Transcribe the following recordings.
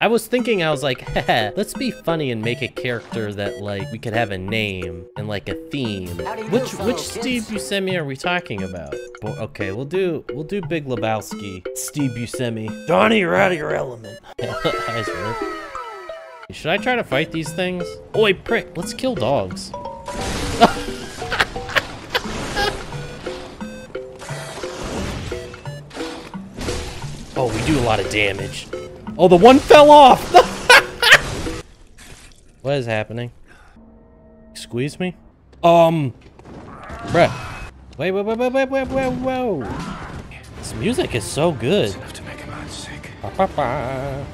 I was thinking, I was like, let's be funny and make a character that, like, we could have a name and, like, a theme. Which which Steve Buscemi are we talking about? Well, okay, we'll do we'll do Big Lebowski. Steve Buscemi. Donnie, you're out of your element. Should I try to fight these things? Oi, prick, let's kill dogs. Oh, we do a lot of damage. Oh, the one fell off! what is happening? Squeeze me? Um... Bruh. Wait, wait, wait, wait, wait, wait, wait, whoa! This music is so good. Enough to make a man sick. Ba, ba, ba.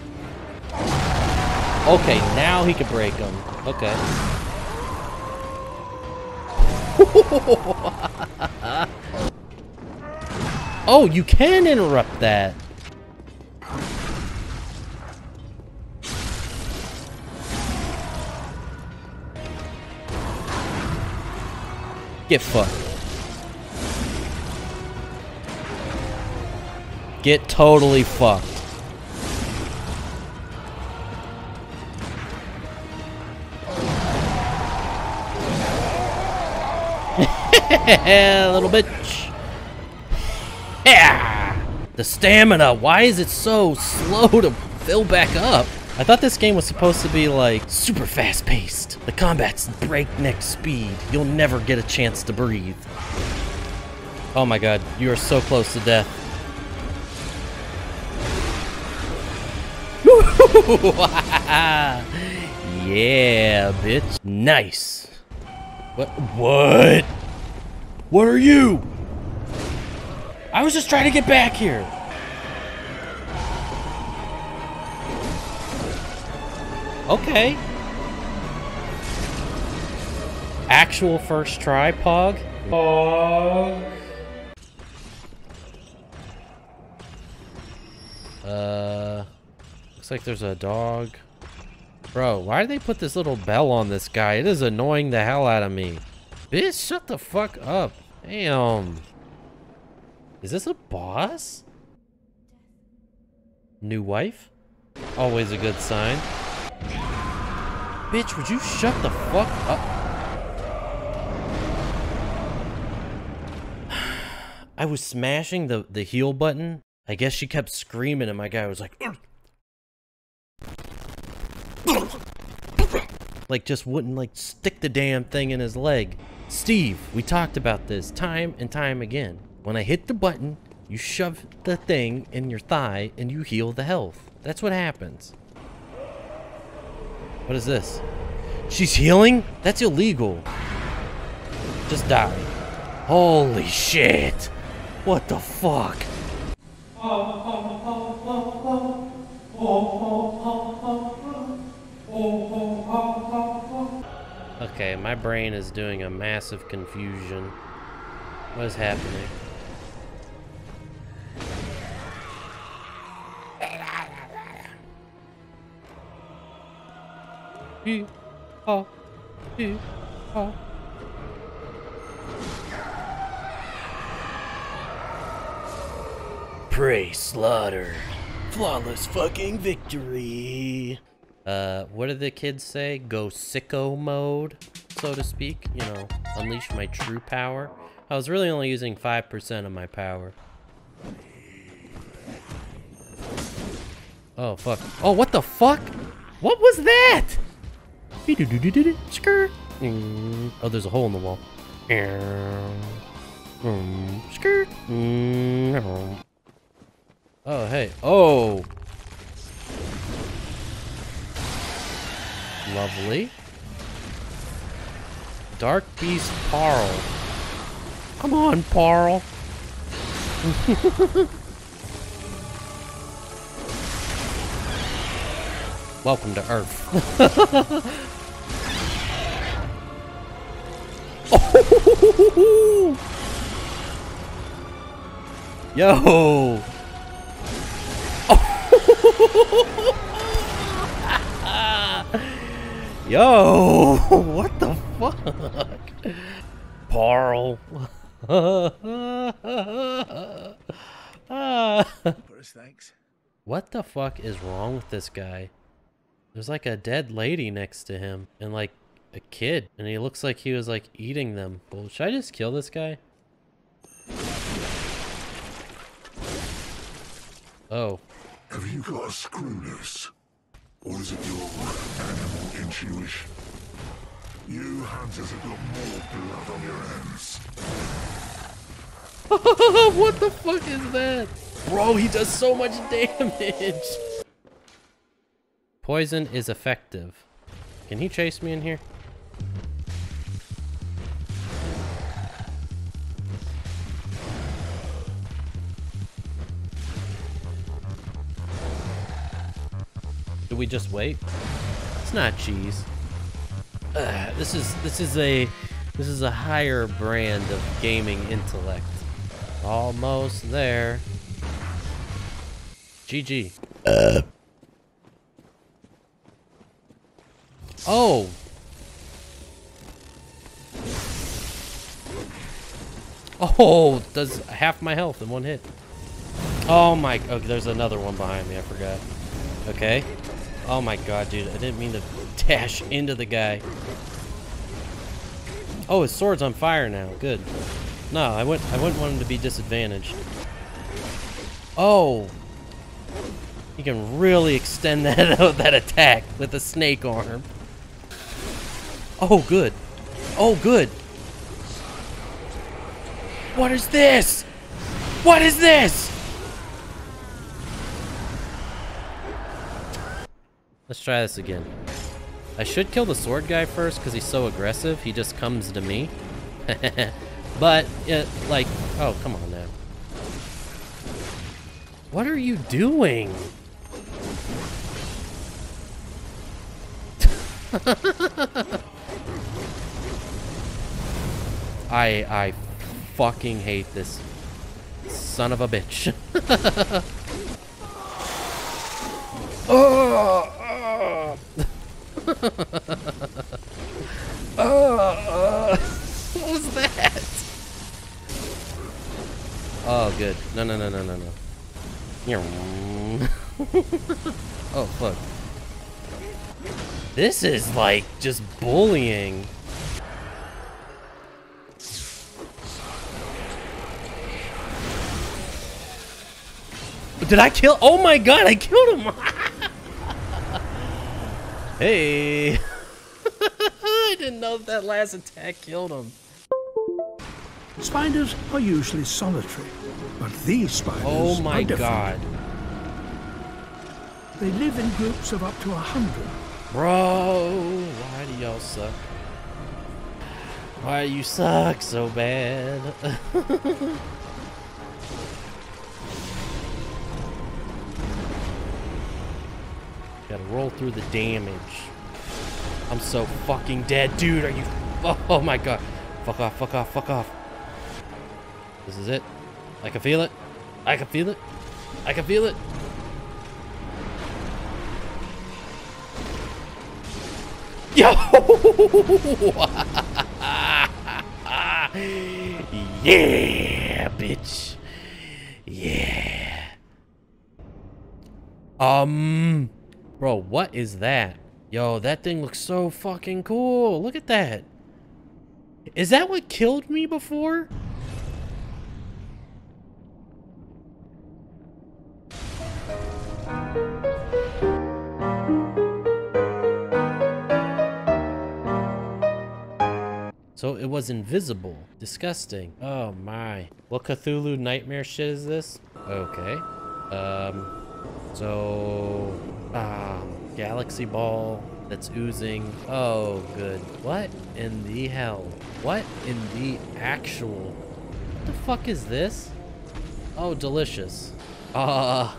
Okay, now he can break them. Okay. oh, you can interrupt that. Get fucked. Get totally fucked. little bitch. Yeah. The stamina. Why is it so slow to fill back up? I thought this game was supposed to be like super fast paced. The combat's breakneck speed. You'll never get a chance to breathe. Oh my god, you are so close to death. yeah, bitch. Nice. What? What? What are you? I was just trying to get back here. Okay. Actual first try, Pog? Pog. Uh, looks like there's a dog. Bro, why did they put this little bell on this guy? It is annoying the hell out of me. Bitch, shut the fuck up. Damn. Is this a boss? New wife? Always a good sign. Bitch, would you shut the fuck up? I was smashing the, the heal button. I guess she kept screaming and my guy was like... Like just wouldn't like stick the damn thing in his leg. Steve, we talked about this time and time again. When I hit the button, you shove the thing in your thigh and you heal the health. That's what happens. What is this? She's healing? That's illegal. Just die. Holy shit. What the fuck? Okay, my brain is doing a massive confusion. What is happening? Hee, ha, hee, ha. Prey slaughter. Flawless fucking victory. Uh, what do the kids say? Go sicko mode, so to speak. You know, unleash my true power. I was really only using 5% of my power. Oh, fuck. Oh, what the fuck? What was that? Oh, there's a hole in the wall. Skirt. Mm, oh, hey. Oh. Lovely. Dark Beast Paarl. Come on, Paarl. Welcome to Earth. Yo! Yo! What the fuck? Paarl. First, thanks. What the fuck is wrong with this guy? There's like a dead lady next to him and like a kid and he looks like he was like eating them. Well, should I just kill this guy? Oh, Have you got a screw loose? Or is it your animal intuition? You hunters have got more blood on your hands. what the fuck is that? Bro, he does so much damage. Poison is effective. Can he chase me in here? Do we just wait? It's not cheese. This is this is a this is a higher brand of gaming intellect. Almost there. GG. Oh. Oh, does half my health in one hit. Oh my, okay, there's another one behind me, I forgot. Okay. Oh my god, dude, I didn't mean to dash into the guy. Oh, his sword's on fire now, good. No, I wouldn't, I wouldn't want him to be disadvantaged. Oh. He can really extend that, that attack with a snake arm. Oh, good. Oh, good. What is this? What is this? Let's try this again. I should kill the sword guy first because he's so aggressive. He just comes to me. but, it, like, oh, come on now. What are you doing? I I fucking hate this son of a bitch. oh, oh. oh. What was that? Oh, good. No, no, no, no, no, no. oh, fuck. This is like just bullying. Did I kill? Oh my god, I killed him! hey! I didn't know that last attack killed him. Spiders are usually solitary, but these spiders Oh my are god. They live in groups of up to a hundred. Bro, why do y'all suck? Why you suck so bad? Gotta roll through the damage. I'm so fucking dead, dude. Are you? Oh my god. Fuck off, fuck off, fuck off. This is it. I can feel it. I can feel it. I can feel it. Yo! yeah, bitch. Yeah. Um, bro, what is that? Yo, that thing looks so fucking cool. Look at that. Is that what killed me before? So it was invisible. Disgusting. Oh my. What Cthulhu nightmare shit is this? Okay. Um, so, um, galaxy ball that's oozing. Oh, good. What in the hell? What in the actual? What the fuck is this? Oh, delicious. Uh,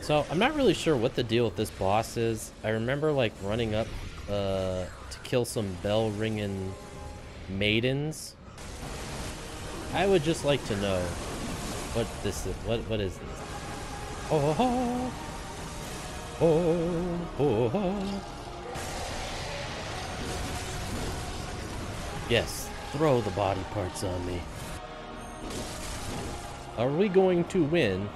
so I'm not really sure what the deal with this boss is. I remember like running up uh, to kill some bell ringing maidens. I would just like to know what this is. What what is this? Oh, oh, oh, oh, oh. Yes, throw the body parts on me. Are we going to win?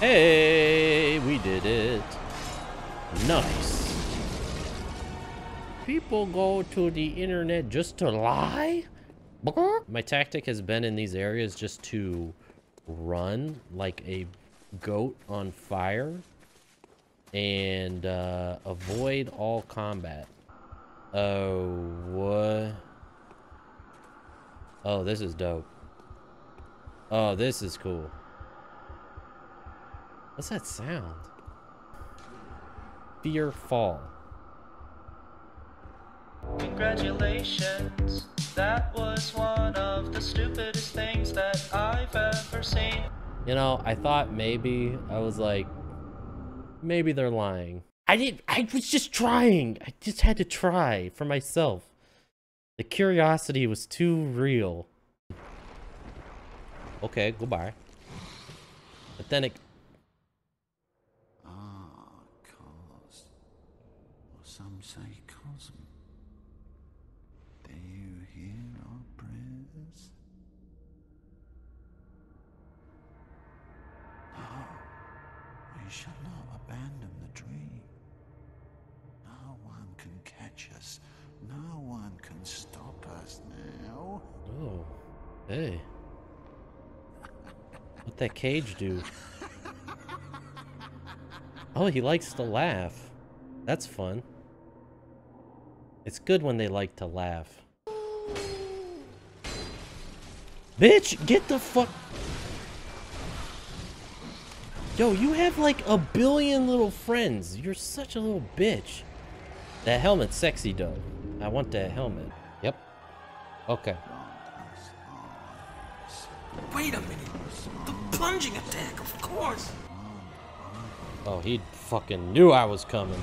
Hey, we did it. Nice. People go to the internet just to lie? My tactic has been in these areas just to run like a goat on fire and uh, avoid all combat. Oh, what? Oh, this is dope. Oh, this is cool. What's that sound? Fear Fall. Congratulations, that was one of the stupidest things that I've ever seen. You know, I thought maybe, I was like, maybe they're lying. I did I was just trying. I just had to try for myself. The curiosity was too real. Okay, goodbye. But then it Ah, Kos. Or some say Kosm. Do you hear our prayers? No, we shall not abandon the dream. No one can catch us. No one can stop us now. Oh. Hey. What that cage do? Oh, he likes to laugh. That's fun. It's good when they like to laugh. Bitch, get the fuck... Yo, you have like a billion little friends. You're such a little bitch. That helmet's sexy though. I want that helmet. Yep. Okay. Wait a minute. The plunging attack, of course. Oh, he fucking knew I was coming.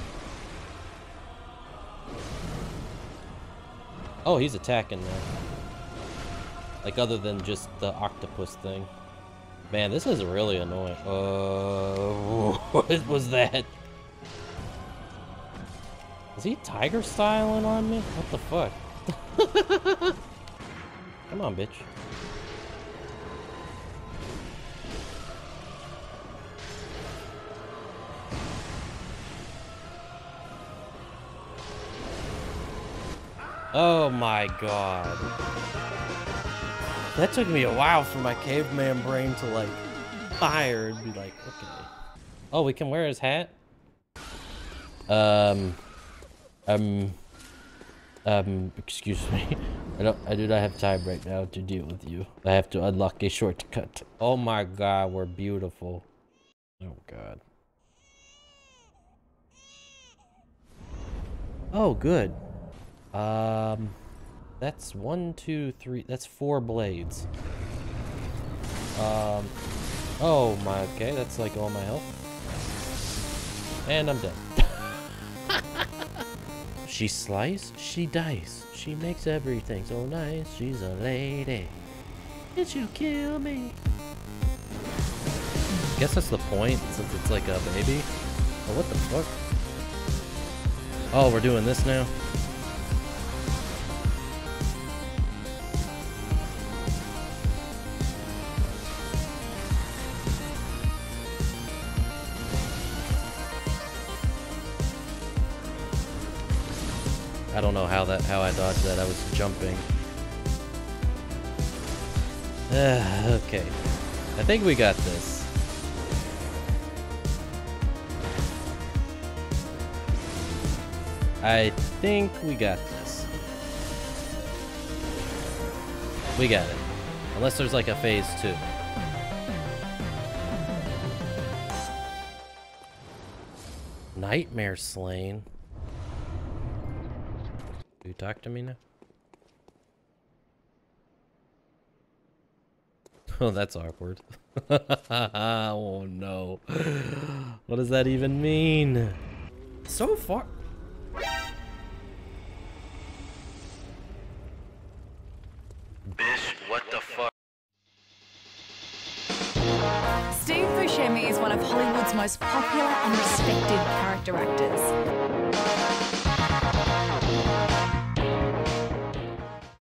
Oh, he's attacking now. Like, other than just the octopus thing. Man, this is really annoying. Uh, what was that? Is he tiger styling on me? What the fuck? Come on, bitch. Oh my god. That took me a while for my caveman brain to like fire and be like, okay. Oh, we can wear his hat? Um, um, um, excuse me. I don't, I do not have time right now to deal with you. I have to unlock a shortcut. Oh my god, we're beautiful. Oh god. Oh, good. Um, that's one, two, three. That's four blades. Um, oh my. Okay, that's like all my health. And I'm dead. she slice, she dice, she makes everything so nice. She's a lady. Did you kill me? Guess that's the point, since it's like a baby. Oh, what the fuck? Oh, we're doing this now. Don't know how that how I dodged that. I was jumping. Uh, okay. I think we got this. I think we got this. We got it. Unless there's like a phase two. Nightmare Slain. Do you talk to me now? Oh, that's awkward. oh no. What does that even mean? So far. Bish, what the fuck? Steve Buscemi is one of Hollywood's most popular and respected character actors.